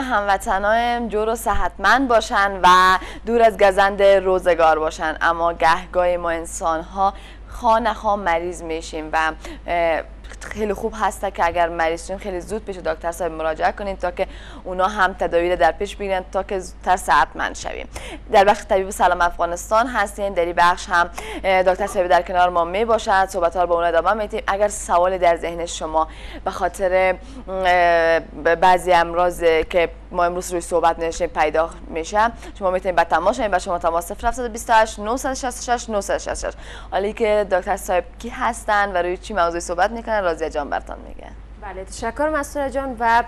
هموطنایم جور و صحتمند باشن و دور از گزند روزگار باشن. اما گهگاه ما انسان ها خواه مریض میشیم و خیلی خوب هسته که اگر مریض شدیم خیلی زود پیش دکتر صاحب مراجعه کنید تا که اونا هم تداوی در پیش بگیرن تا که زودتر صحتمند شویم. در بخش طبیب سلام افغانستان هستین در بخش هم دکتر صاحب در کنار ما می باشد صحبت ها رو با اون ادامه میتیم اگر سوال در ذهن شما به خاطر بعضی امراض که ما امروز روی صحبت نشیم پیدا میشه شما می‌تونید به تماس به شما تماس 0728 966 966 حالی که دکتر صاحب کی هستن و روی چی موضوع صحبت می‌کنن راضیه جان برتان میگه. بله تشکر مسئول جان و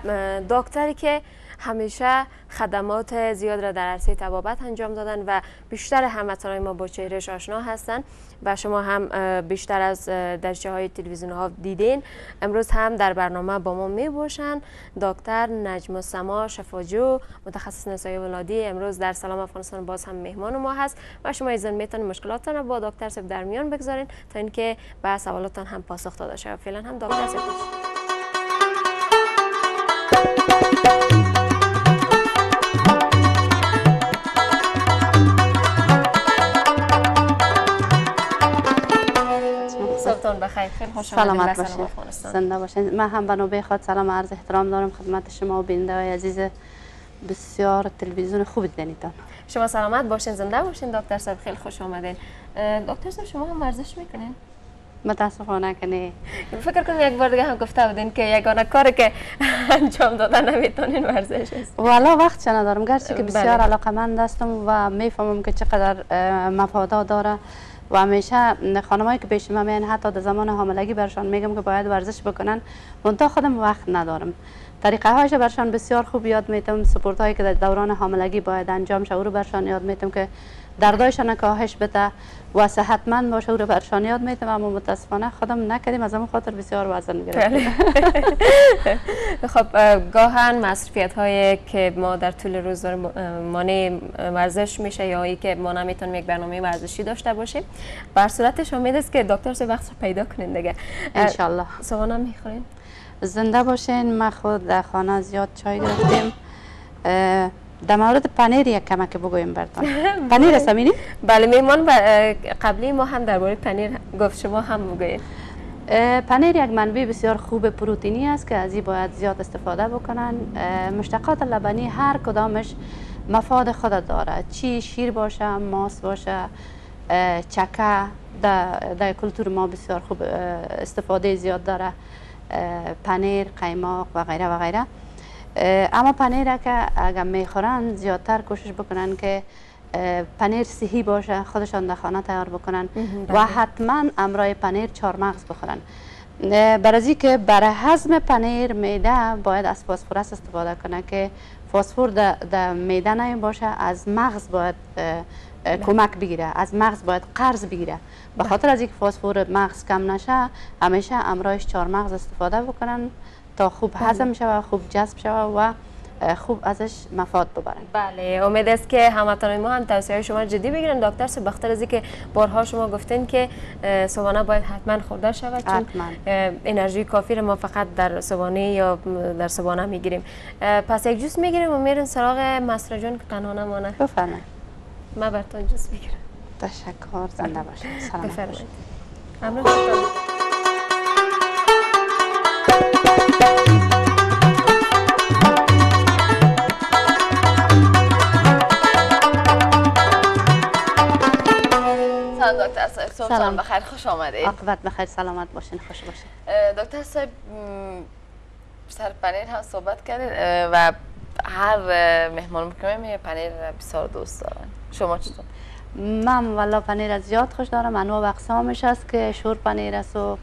دکتری که همیشه خدمات زیاد را در عرصه تبابت انجام دادن و بیشتر هموطنان ما با چهرهش آشنا هستند و شما هم بیشتر از درچه های تلویزیون ها دیدین. امروز هم در برنامه با ما می باشن دکتر نجم سما شفاجو متخصص نسای ولادی. امروز در سلام افغانستان باز هم مهمان ما هست و شما ایزن می‌تونید مشکلاتتان با دکتر سب در میان بگذارین تا اینکه به سوالاتتان هم پاسخ داده شود. فعلا هم دکتر سب صبحتون بخیر. خیلی خوش سلامت باشید زنده باشید من هم به نوبه خود سلام عرض احترام دارم خدمت شما و بیننده های عزیز بسیار تلویزیون خوب دنیتان. شما سلامت باشین زنده باشین. دکتر صاحب خیلی خوش آمدین دکتر صاحب شما هم ورزش می‌کنین؟ متاسفانه که نه. فکر کنم یک بار دیگه هم گفته بودین که یگانه کاری که انجام دادن نمی‌تونین ورزش است. والا وقت ندارم. گرچه که بسیار بله. علاقه مند هستم و می‌فهمم که چقدر مفادا داره. و همیشه خانمایی که پیش من میان حتی در زمان حاملگی برشان میگم که باید ورزش بکنن منتها خودم وقت ندارم. طریقه هایش برشان بسیار خوب یاد میتم سپورت هایی که در دوران حاملگی باید انجام شه او رو برشان یاد میتم که دردایشان کاهش بده و صحتمند باشه او رو برشان یاد میتم اما متاسفانه خودم نکردیم. از همون خاطر بسیار وزن گرفتیم بله. خب گاهن مصرفیت هایی که ما در طول روز مانع ورزش میشه یا ای که ما نمی‌تونیم یک برنامه ورزشی داشته باشیم بر صورتش امید است که دکتر سه وقت پیدا کنین دیگه. انشالله. صبحانه می‌خورین؟ زنده باشین. ما خود در خانه زیاد چای گرفتیم. در مورد پنیر یک کمک بگویم برتان پنیر است بله میمان قبلی ما هم درباره پنیر گفت شما هم بگوید پنیر یک منبع بسیار خوب پروتئینی است که از این باید زیاد استفاده بکنن. مشتقات لبنی هر کدامش مفاد خود داره. چی شیر باشه ماس باشه چکه در کلتور ما بسیار خوب استفاده زیاد داره. پنیر قیماق و غیره و غیره. اما پنیر که اگر می‌خورن زیادتر کوشش بکنن که پنیر صحی باشه خودشان در خانه تیار بکنن و بله. حتما امرای پنیر چهارمغز بخورن برای که برای هضم پنیر میده باید از فسفرس استفاده کنه که فسفر در میده نمی باشه از مغز باید بله. کمک بگیره از مغز باید قرض بگیره به خاطر از اینکه فسفر مغز کم نشه همیشه امرایش چهار مغز استفاده بکنن تا خوب بله. هضم شوه خوب جذب شوه و خوب ازش مفاد ببرن بله امید است که هموطنان ما هم توصیه شما جدی بگیرن دکتر سه بخاطر از که بارها شما گفتین که صبحانه باید حتما خورده شود چون انرژی کافی ما فقط در صبحانه یا در صبحانه می‌گیریم. پس یک جوس می‌گیریم و میریم سراغ مصر جون که تنها نمانه. بفرمایید. ما براتون جوس می‌گیرم. تشکر زنده باشید. سلام. باشید سلام. بخیر خوش آمدید. عاقبت بخیر سلامت باشین خوش باشین. دکتر صاحب سر پنیر هم صحبت کردید و هر مهمان مکرمه میگه پنیر بسیار دوست دارن. شما چطور؟ من والا پنیر از زیاد خوش دارم. انواع و اقسامش هست که شور پنیر است و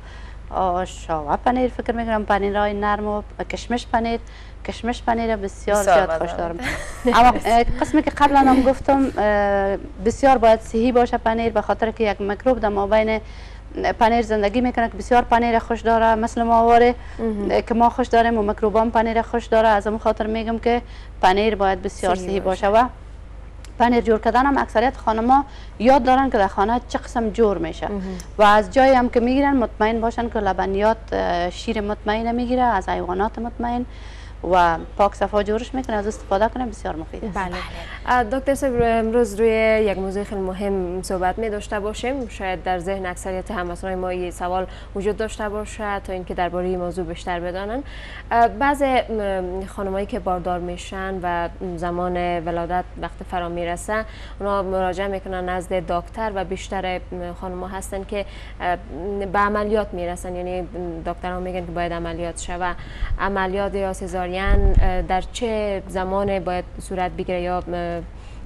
شاوه پنیر فکر می‌کنم. پنیرهای نرم و کشمش پنیر. کشمش پنیر بسیار زیاد خوش دارم. اما قسمی که قبلا هم گفتم بسیار باید صحی باشه پنیر به خاطر که یک میکروب در مابین پنیر زندگی می‌کنه که بسیار پنیر خوش داره مثل ماواره که ما خوش داریم و میکروبان پنیر خوش داره. از اون خاطر میگم که پنیر باید بسیار صحی باشه. و پنیر جور کردن هم اکثریت خانما یاد دارن که در خانه چه قسم جور میشه. و از جایی هم که می‌گیرن مطمئن باشن که لبنیات شیر مطمئن می‌گیره از حیوانات مطمئن. و پاک صفا جورش می‌کنه از استفاده کنه بسیار مفید. است بله. دکتر صاحب امروز روی یک موضوع خیلی مهم صحبت می داشته باشیم. شاید در ذهن اکثریت هموطنان ما یه سوال وجود داشته باشه تا اینکه درباره این موضوع بیشتر بدانن بعض خانمایی که باردار میشن و زمان ولادت وقت فرا می‌رسه اونا مراجعه می‌کنن نزد دکتر و بیشتر خانم هستن که به عملیات می‌رسن. یعنی دکترها میگن که باید عملیات شوه عملیات یا سزارین در چه زمان باید صورت بگیره یا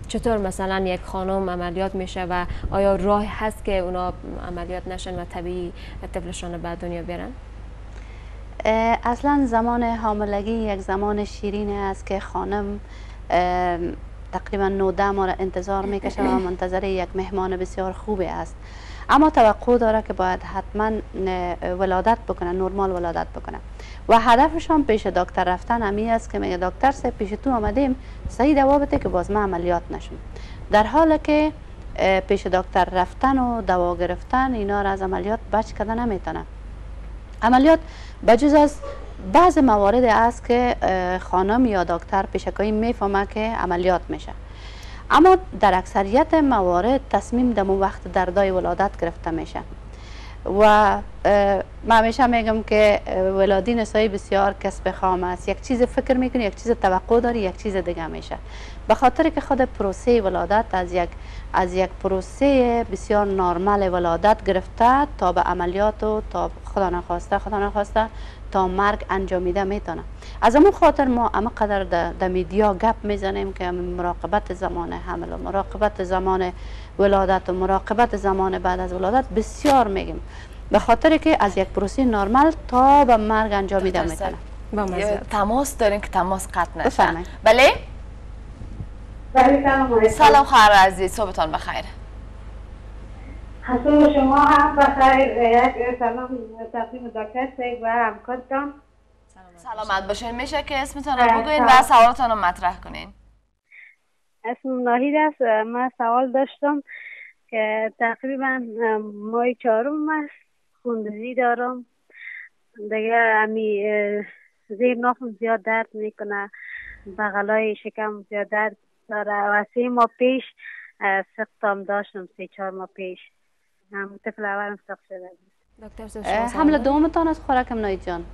چطور مثلا یک خانم عملیات میشه و آیا راه هست که اونا عملیات نشن و طبیعی طفلشان به دنیا بیارن؟ اصلا زمان حاملگی یک زمان شیرین است که خانم تقریبا 19 ماه انتظار می‌کشه و منتظر یک مهمان بسیار خوبی است. اما توقع داره که باید حتما ولادت بکنه نرمال ولادت بکنه. و هدفشان پیش دکتر رفتن همی است که میگه دکتر سه پیش تو آمدیم. صحیح دوا بده که باز ما عملیات نشم در حالی که پیش دکتر رفتن و دوا گرفتن اینا را از عملیات بچ کده نمی‌تونه. عملیات بجز از بعض موارد است که خانم یا دکتر پیشکایی می‌فهمه که عملیات میشه. اما در اکثریت موارد تصمیم دمو وقت دردای ولادت گرفته میشه. و ما همیشه میگم که ولادی نسایی بسیار کسب خام است. یک چیز فکر می‌کنی یک چیز توقع داری یک چیز دیگه میشه به خاطر که خود پروسه ولادت از یک از یک پروسه بسیار نرمال ولادت گرفته تا به عملیات و تا خدا نخواسته خدا نخواسته تا مرگ انجامیده می‌تونه. از امون خاطر ما اما قدر در میدیا گپ می‌زنیم که مراقبت زمان حمل و مراقبت زمان ولادت و مراقبت زمان بعد از ولادت بسیار میگیم. به خاطر که از یک پروسه نرمال تا به مرگ انجامیده می‌تونه. تماس داریم که تماس قطع نشه. بله؟ سلام خواهر عزیز صبحتان بخیر. حسون شما هم بخیر یک سلام تقدیم دکتر سیگ و همکارتان سلامت باشین. میشه که اسمتان رو بگوین و سوالتان رو مطرح کنین. اسم ناهید است. من سوال داشتم که تقریبا مای چهارم است. خوندزی دارم. دیگه امی زیر نافم زیاد درد می‌کنه. بغلای شکم زیاد درد داره. و سه ماه پیش سقطم داشتم سه چهار ماه پیش. هم طفل اولم شده دکتر حمل دومتان از خوراکم نایی جان.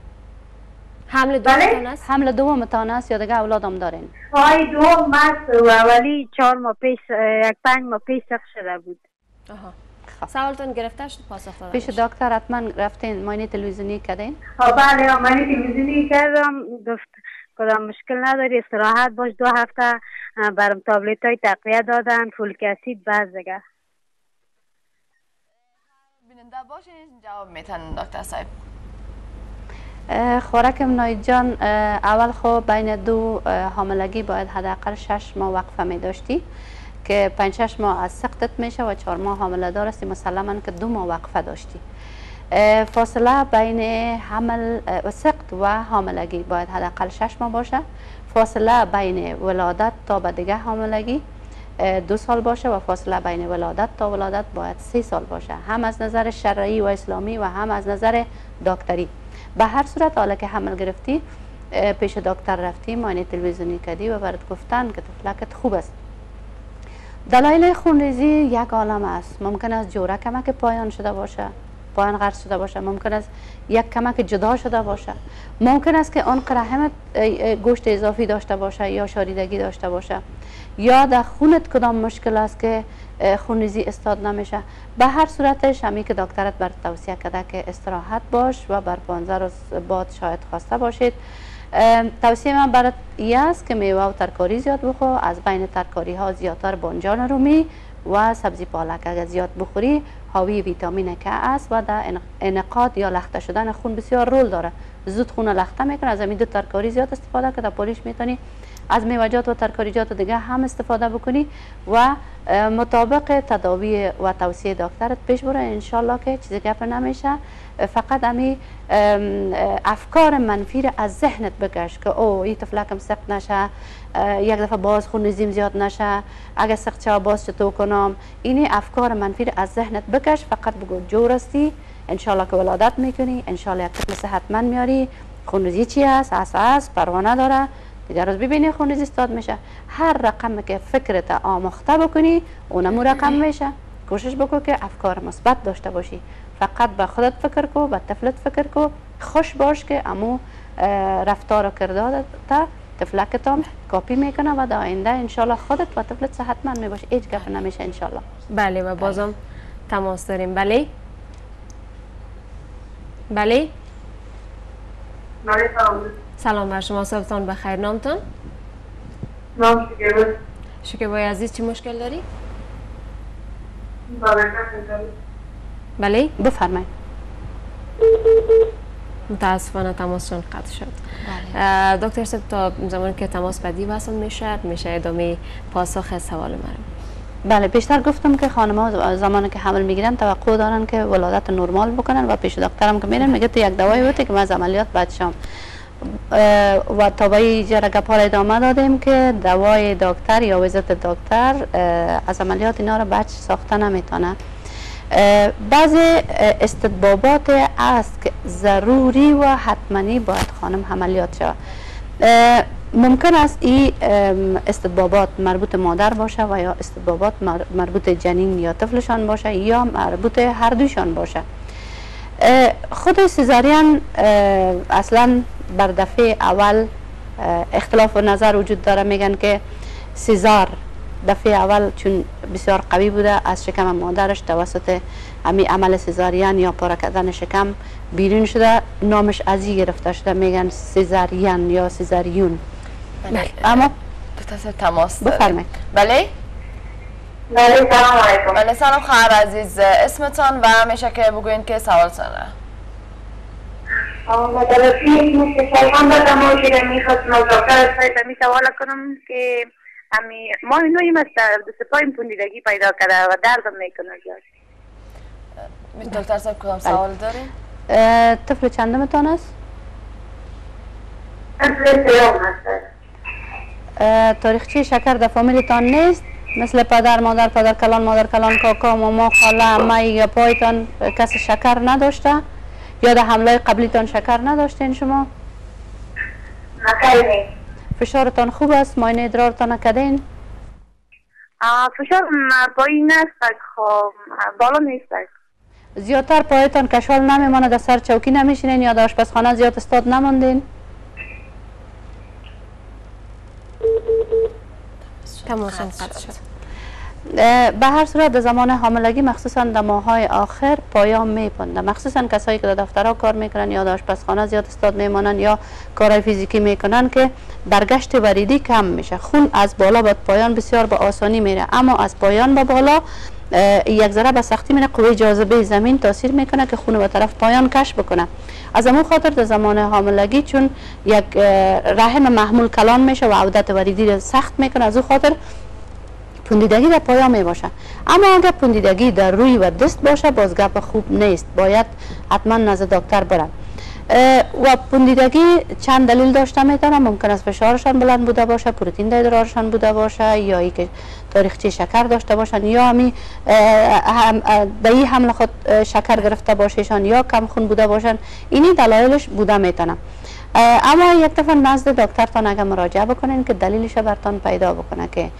حمل دومتان است؟ حمل دومتان است یا دیگه اولادم دارین. های دوم است و اولی چهار ماه پیش یک پنج ماه پیش سقط شده بود. آها. سوالتون گرفته شد پاسخ دادم پیش دکتر حتما رفتین ماینی تلویزیونی کردین؟ بله ماینی تلویزیونی کردم. گفت کدام مشکل نداری؟ استراحت باش دو هفته. برم تابلیت های تقویه دادن فولک اسید بعض دیگه. بیننده باشین جواب میتن دکتر صاحب. خوراک نای جان اول خب بین دو حاملگی باید حداقل شش ماه وقفه می داشتی که پنج شش ماه از سقطت میشه و چهار ماه حامله دار هستی. مسلما که دو ماه وقفه داشتی. فاصله بین حمل و سقط و حاملگی باید حداقل شش ماه باشه. فاصله بین ولادت تا به دیگه حاملگی. دو سال باشه و فاصله بین ولادت تا ولادت باید سه سال باشه. هم از نظر شرعی و اسلامی و هم از نظر دکتری. به هر صورت حالا که حمل گرفتی پیش دکتر رفتی ماینه تلویزیونی کردی و برات گفتن که طفلکت خوب است. دلایل خونریزی یک عالم است. ممکن است جوره کمک پایان شده باشه. پایان قرض شده باشه. ممکن است یک کمک جدا شده باشه. ممکن است که آن رحمت گوشت اضافی داشته باشه یا شاریدگی داشته باشه. یا در خونت کدام مشکل است که خونریزی استاد نمیشه. به هر صورتش همی که دکترت بر توصیه کرده که استراحت باش و بر 15 روز بعد شاید خواسته باشید. توصیه من برات ای است که میوه و ترکاری زیاد بخو از بین ترکاری ها زیادتر بانجان رومی. و سبزی پالک. اگر زیاد بخوری حاوی ویتامین که است و در انقاد یا لخته شدن خون بسیار رول داره. زود خون لخته می‌کنه از همین دو ترکاری زیاد استفاده که در پولیش می‌تونی از میوجات و ترکاریجات دیگه هم استفاده بکنی و مطابق تداوی و توصیه دکترت پیش بره انشالله که چیزی گپ نمیشه. فقط امی افکار منفی از ذهنت بکش که او این طفلکم سخت نشه یک دفعه باز خون نزیم زیاد نشه اگر سخت چه باز چطور کنم؟ اینی افکار منفی از ذهنت بکش فقط بگو جور استی انشالله که ولادت می‌کنی. انشالله یک طفل صحتمند میاری خونریزی چی است اس است پروانه داره. دیگر روز ببینی خونریزی استاد میشه. هر رقم که فکرت آموخته بکنی اونمو رقم میشه. کوشش بکن که افکار مثبت داشته باشی. فقط به خودت فکر کو به طفلت فکر کو خوش باش که امو رفتار و کردار تا طفلکتان کاپی می‌کنه و در آینده انشالله خودت و طفلت صحتمند می‌باشه هیچ گپ نمیشه انشالله بله و بازم تماس داریم. بله؟ بله؟ سلام. بر شما صبحتان بخیر. نامتان نام شکر شکر عزیز چی مشکل داری؟ بله بفرمایید. متاسفانه تماسشون قطع شد. بله. دکتر صاحب تا زمانی که تماس بدی وصل میشه میشه ادامه پاسخ سوال مرا بله بیشتر گفتم که خانم زمانی که حمل می‌گیرن توقع دارن که ولادت نرمال بکنن و پیش دکترم که میرن میگه تو یک دوایی بوده که من از عملیات شام و تا به اینجا گپ ادامه دادیم که دوای دکتر یا وزت دکتر از عملیات اینا رو بچ ساخته نمی‌تونه. بعضی استدبابات است که ضروری و حتمنی باید خانم عملیات شود. ممکن است این استدبابات مربوط مادر باشه و یا استدبابات مربوط جنین یا طفلشان باشه یا مربوط هر دوشان باشه. خود سیزارین اصلا بر دفعه اول اختلاف و نظر وجود داره. میگن که سیزار دفعه اول چون بسیار قوی بوده از شکم مادرش توسط امی عمل سیزارین یا پاره کردن شکم بیرون شده. نامش ازی گرفته شده. میگن سیزارین یا سیزاریون. بله. اما دو تماس داریم. بفرمایید. بله؟ بله سلام علیکم. بله سلام خواهر عزیز. اسمتان و میشه که بگوین که سوال سنه مطلب میشه شایان بدم و شده می‌خواستم از دکتر سایت می سوال کنم که همی ما نوعی است دست پایم پوندیدگی پیدا کرده و دردم می‌کنه زیاد دکتر صاحب کدام سوال داریم؟ اه، طفل چندمتان است؟ اصل سیام هست تاریخچه شکر در فامیلتان نیست. مثل پدر مادر پدر کلان مادر کلان کاکا ماما خاله عمه یا پایتان کسی شکر نداشته؟ یا در حمله قبلیتان شکر نداشتین شما؟ نیست فشارتان خوب است؟ ماینه ادرارتان نکدین فشار پایین است خب بالا نیست. زیادتر پایتان کشال نمیمانه در سر چوکی نمیشینین یا در آشپزخانه زیاد استاد نماندین. تماسم قطع شد. به هر صورت در زمان حاملگی مخصوصا در ماهای آخر پایان میپنده مخصوصا کسایی که در دفترها کار می‌کنن یا در آشپزخانه زیاد استاد میمانن یا کارهای فیزیکی می‌کنن که برگشت وریدی کم میشه. خون از بالا به پایان بسیار به آسانی میره. اما از پایان به بالا یک ذره به سختی میره. قوه جاذبه زمین تاثیر می‌کنه که خون به طرف پایان کش بکنه. از امون خاطر در زمان حاملگی چون یک رحم محمول کلان میشه و عودت وریدی رو سخت می‌کنه. از او خاطر پوندیدگی در پایان می باشه اما اگر پوندیدگی در روی و دست باشه باز گپ خوب نیست. باید حتما نزد دکتر برن و پوندیدگی چند دلیل داشته می‌تونه ممکن است فشارشان بلند بوده باشه پروتین در ادرارشان بوده باشه یا ای که تاریخچه شکر داشته باشن یا همی در این حمل خود شکر گرفته باشیشان یا کم خون بوده باشن اینی دلایلش بوده می‌تونه اما یک دفعه نزد دکترتان اگر مراجعه بکنین که دلیلش برتان پیدا بکنه که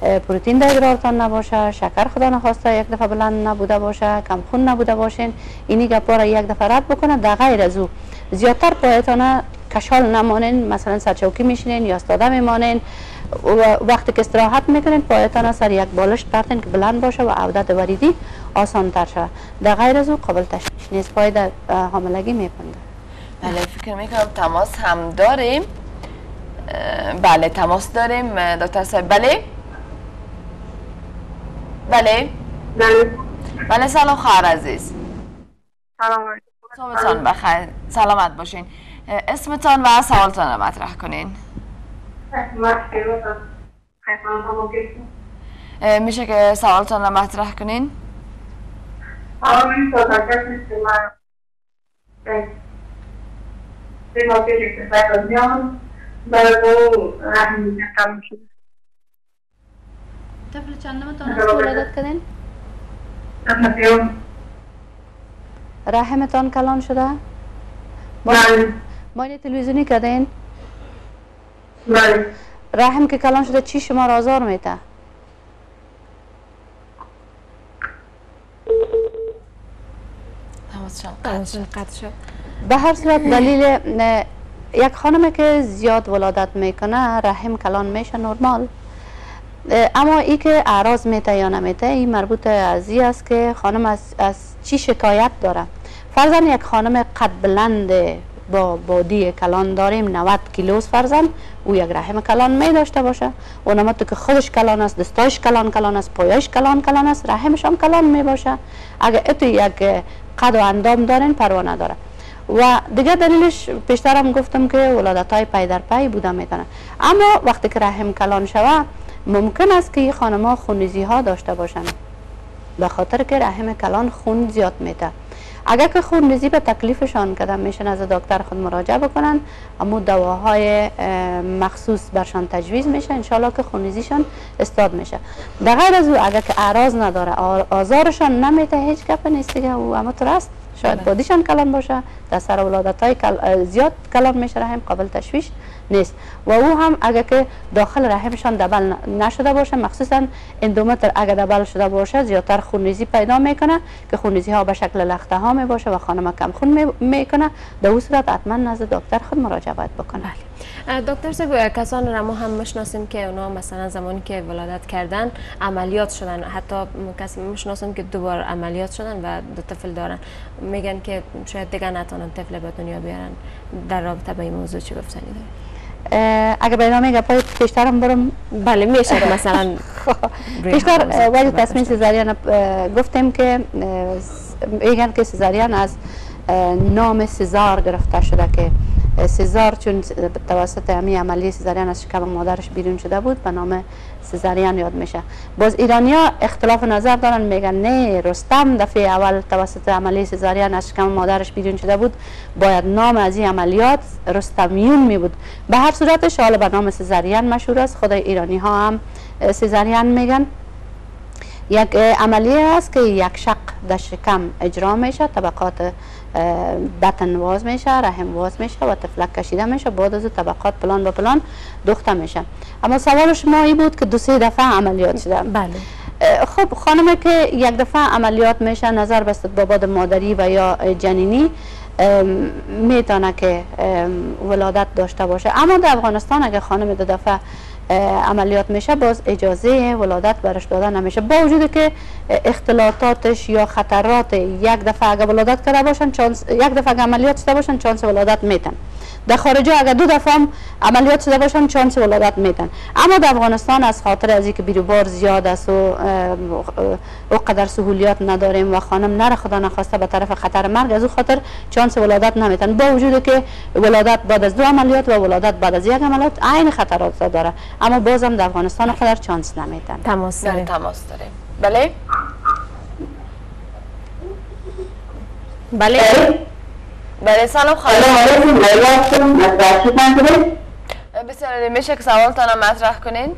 پروتین در ادرارتان نباشه شکر خدا نخواسته یک دفعه بلند نبوده باشه کم خون نبوده باشین اینی گپا را یک دفعه رد بکنه در غیر از او زیادتر پایتان کشال نمانین مثلا سرچوکی میشینین یا استاده میمانین وقتی که استراحت می‌کنین پایتان سر یک بالش برتین که بلند باشه و عودت وریدی آسان تر شود در غیر از او قابل تشخیص نیست پای در حاملگی میپنده بله فکر می‌کنم تماس هم داریم. بله تماس داریم دکتر صاحب. بله؟ بله. بله. بله سلام خواهر عزیز. سلام علیکم. صبحتان بخیر. سلامت باشین. اسمتان و سوالتان رو مطرح کنین. میشه که سوالتان رو مطرح کنین. طفل که ولادت کردین؟ رحمتان کلان شده؟ من مایل تلویزیونی کردین بله رحم که کلان شده چی شما را آزار میته قطع شد. به هر صورت دلیل نه، یک خانم که زیاد ولادت می‌کنه رحم کلان میشه نرمال اما ای که اعراض میته یا نمیته این مربوط از ای است که خانم از, از چی شکایت داره فرضا یک خانم قد بلند با بادی کلان داریم 90 کیلوز فرضا او یک رحم کلان می داشته باشه. اونم تو که خودش کلان است دستایش کلان کلان است پایش کلان کلان است رحمش هم کلان می باشه. اگه اتو یک قد و اندام دارین پروا نداره. و دیگه دلیلش پیشترم گفتم که ولادت های پی در پی بوده می‌تونه اما وقتی که رحم کلان شوه ممکن است که این خانم ها خونریزی ها داشته باشن. به خاطر که رحم کلان خون زیاد میده. اگر که خونریزی به تکلیفشان کدم میشن از دکتر خود مراجعه بکنن اما دواهای اه، مخصوص برشان تجویز میشه انشالله که خونریزیشان استاد میشه. در غیر از او اگر که اعراض نداره آزارشان نمیته هیچ گپ نیست دیگه. او اما تو راست. شاید بادیشان کلان باشه در سر ولادت های کل... اه، زیاد کلان میشه رحم قابل تشویش. نیست. و او هم اگر که داخل رحمشان دبل نشده باشه مخصوصا اندومتر اگر دبل شده باشه زیادتر خونریزی پیدا می‌کنه که خونریزی ها به شکل لخته ها می باشه و خانم کم خون می- می‌کنه. در او صورت حتما نزد دکتر خود مراجعه باید بکنه اه، دکتر صاحب کسان را ما هم می‌شناسیم که اونا مثلا زمانی که ولادت کردن عملیات شدن. حتی کسی می‌شناسیم که دوبار عملیات شدن و دو طفل دارن. میگن که شاید دیگه نتونن طفل به دنیا بیارن. در رابطه با این موضوع چی گفتنی دارید؟ اگر به ادامه گپای پیشترم برم بله میشه مثلا. وجه صحبت تصمیم اه، گفتیم که میگن که سزارین از نام سزار گرفته شده که سزار چون توسط همی عملی سزارین از شکم مادرش بیرون شده بود به نام سزارین یاد میشه. باز ایرانیا اختلاف نظر دارن میگن نه رستم دفعه اول توسط عملی سزارین از شکم مادرش بیرون شده بود باید نام از این عملیات رستمیون می بود. به هر صورتش حالا به نام سزارین مشهور است خود ایرانی ها هم سزارین میگن. یک عملیه است که یک شق در شکم اجرا میشه طبقات بطن واز میشه رحم واز میشه و تفلک کشیده میشه بعد از او طبقات پلان به پلان دوخته میشه. اما سوال شما این بود که دو سه دفعه عملیات شده. بله. خب خانمی که یک دفعه عملیات میشه نظر به باباد مادری و یا جنینی می‌تونه که ولادت داشته باشه. اما در افغانستان اگر خانم دو دفعه عملیات میشه باز اجازه ولادت برش داده نمیشه. با وجود که اختلاطاتش یا خطرات یک دفعه اگر ولادت کرده باشن چانس یک دفعه اگر عملیات شده باشن چانس ولادت میتن. در خارج اگر دو دفعه هم عملیات شده باشن چانس ولادت میتن اما در افغانستان از خاطر از اینکه بیروبار زیاد است و اه، اه، او قدر سهولیات نداریم و خانم نره خدا نخواسته به طرف خطر مرگ از او خاطر چانس ولادت نمیتن با وجود که ولادت بعد از دو عملیات و ولادت بعد از یک عملیات عین خطرات داره. اما بازم در افغانستان قدر چانس نمیتن تماس بله داریم تماس داریم. بله. بله. بله سلام خانم. علیکم. لیلا هستم از بخشید منظوره بسیار. میشه که سوالتان رو مطرح کنین؟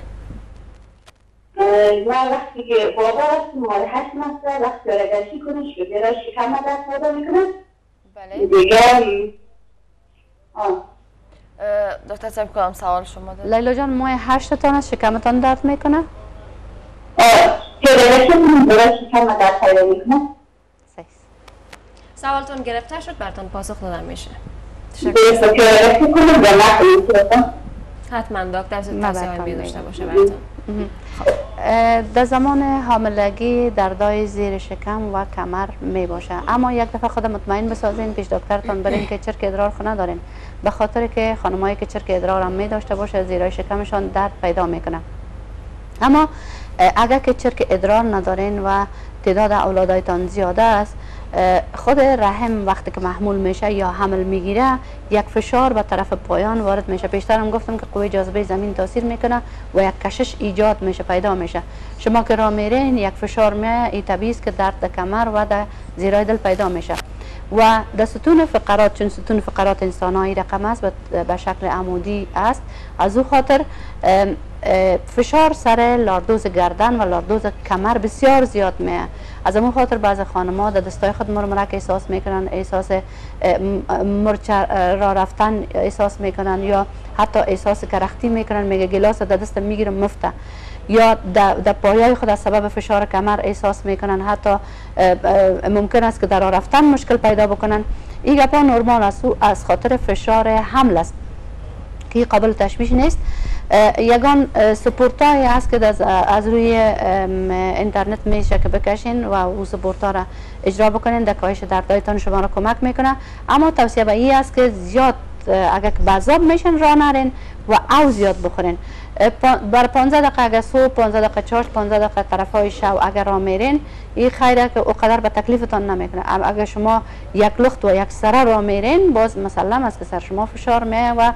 من وقتی که بابا هستم مال هشت مصر وقتی برگشتی کنه شده شکم دست پیدا می‌کنه. بله. دیگه دکتر صاحب کدام سوال شما دارید؟ لیلا جان ماه هشتتان از شکمتان درد می‌کنه؟ آه که برگشتی کنه برای شکم دست پیدا می‌کنه. سوالتون گرفته شد براتون پاسخ دادن میشه. حتما دکتر توصیه داشته. باشه براتون. در زمان حاملگی دردای زیر شکم و کمر می باشه اما یک دفعه خود مطمئن بسازین پیش دکترتان برین که چرک ادرار خو ندارین به خاطر که خانمایی که چرک ادرار هم می داشته باشه زیرای شکمشان درد پیدا می‌کنه. اما اگر که چرک ادرار ندارین و تعداد اولادایتان زیاده است خود رحم وقتی که محمول میشه یا حمل می‌گیره یک فشار به طرف پایان وارد میشه. پیشتر هم گفتم که قوه جاذبه زمین تاثیر می‌کنه و یک کشش ایجاد میشه پیدا میشه. شما که راه میرین یک فشار میه این طبیعی است که درد در کمر و در زیرای دل پیدا میشه. و در ستون فقرات چون ستون فقرات انسان های رقم است به- شکل عمودی است. از او خاطر فشار سر لاردوز گردن و لاردوز کمر بسیار زیاد میه از اون خاطر بعض خانم در دستای خود مرمرک احساس می‌کنن احساس مرچ را رفتن احساس می‌کنن یا حتی احساس کرختی می‌کنن. میگه گلاس در دست می‌گیرم مفته. یا در پایای خود از سبب فشار کمر احساس می‌کنن. حتی ممکن است که در رفتن مشکل پیدا بکنن. این گپا نرمال است. از خاطر فشار حمل است که قابل تشویش نیست. یگان سپورت هایی هست که از روی اینترنت میشه که بکشین و او سپورت را اجرا بکنین. در کاهش دردایتان شما را کمک می‌کنه. اما توصیه به این است که زیاد اگر بذاب میشن را نرین و او زیاد بخورین. بر 15 دقیقه اگر صبح 15 دقیقه چاش 15 دقیقه طرف های شب اگر را میرین این خیره که اوقدر به تکلیفتان نمی‌کنه. اگر شما یک لخت و یک سره را میرین باز مسلم است که سر شما فشار می و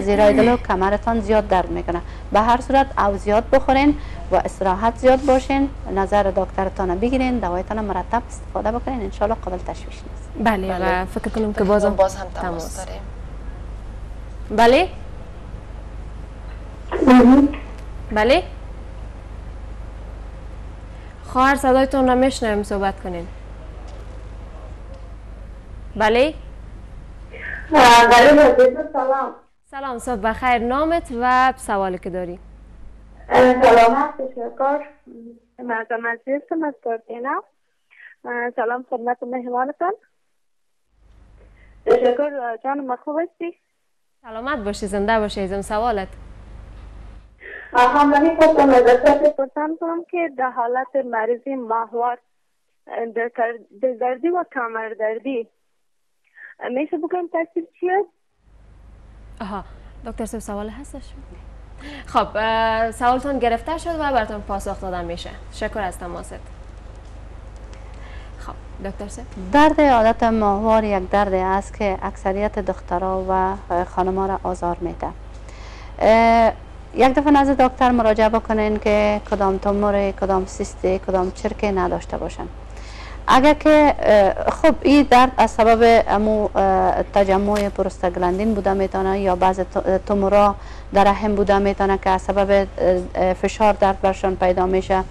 زیرای دل و کمرتان زیاد درد می‌کنه. به هر صورت او زیاد بخورین و استراحت زیاد باشین نظر دکترتان بگیرین دوایتان مرتب استفاده بکنین. انشالله قابل تشویش نیست. بله, بله. فکر کنم که بازم باز هم تماس داریم. بله بله خواهر صدایتون را میشنویم صحبت کنین بله بله سلام سلام صبح بخیر نامت و سوالی که داری سلامت تشکر مردم عزیزم از کارتینا سلام خدمت مهمانتان تشکر جان ما خوب هستی سلامت باشی زنده باشی ایزم سوالت. همراهی خواستم از پرسان کنم که در حالت مریضی ماهوار دردی و کمر دردی میشه بکنم تاثیر چیه؟ آها دکتر سب سوال هستش؟ خب سوالتون گرفته شد و براتون پاسخ دادن میشه. شکر از تماست. دکتر درد عادت ماهوار یک درد است که اکثریت دخترها و خانما را آزار میده. یک دفعه نزد دکتر مراجعه بکنین که کدام تومور کدام سیست کدام چرک نداشته باشن. اگر که خب این درد از سبب امو تجمع پروستاگلاندین بوده می‌تونه یا بعض تومورا در رحم بوده می‌تونه که از سبب فشار درد برشان پیدا میشه.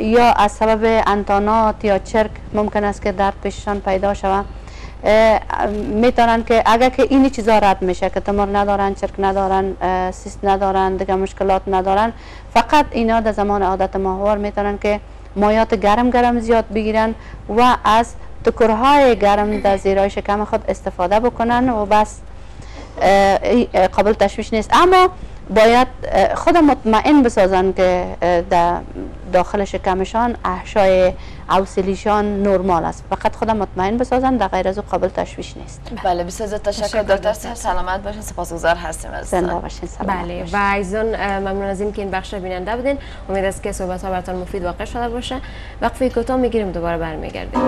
یا از سبب انتانات یا چرک ممکن است که درد پیششان پیدا شود. می‌تونن که اگر که این چیزا رد میشه که تمر ندارن چرک ندارن سیست ندارن دیگه مشکلات ندارن فقط اینا در زمان عادت ماهوار می‌تونن که مایات گرم گرم زیاد بگیرن و از تکرهای گرم در زیرای شکم خود استفاده بکنن و بس. قابل تشویش نیست. اما باید خود مطمئن بسازن که در داخل شکمشان احشای اوسیلیشان نرمال است. فقط خود مطمئن بسازن در غیر از قابل تشویش نیست. بله. بسیار تشکر دکتر سلامت باشین. سپاسگزار هستیم از زنده باشین. سلامت بله. و ایزون ممنون از اینکه این بخش بیننده بودین. امید است که صحبت ها براتون مفید واقع شده باشه. وقفه کوتاه می‌گیریم دوباره برمیگردیم.